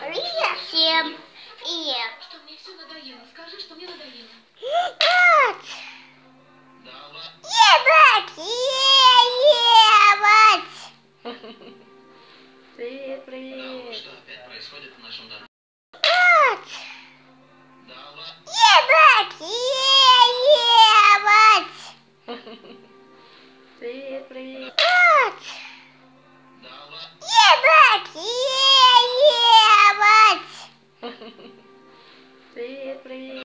Привет всем. Привет. Что мне все надоело. Скажи, что мне надоело. Вот. Ебать, ебать. Привет, привет. что опять происходит в нашем доме? Ебать, ебать. Привет, привет. Ебать. Привет, привет.